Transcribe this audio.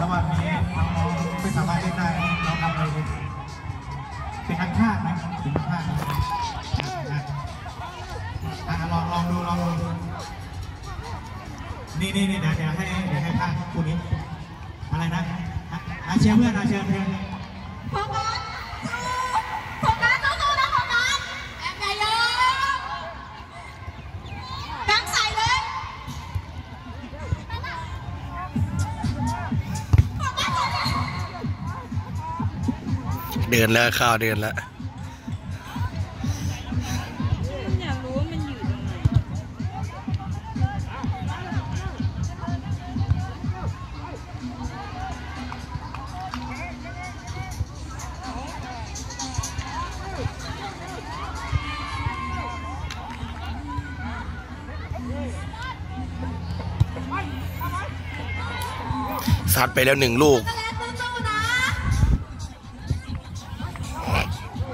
ระหว่างนี้น้องๆไม่สามารถเล่นได้เราทำอะไรเป็นเป็นนักพาดนะเป็นนักพาดนะลองลองดูลองดูนี่นี่นี่เดี๋ยวเดี๋ยวให้เดี๋ยวให้พากย์คู่นี้อะไรนะอาเชียร์เพื่อนอาเชียร์เพื่อน เดินแล้วข้าวเดินแล้วอยากรู้ว่ามันอยู่ตรงไหนซัดไปแล้วหนึ่งลูก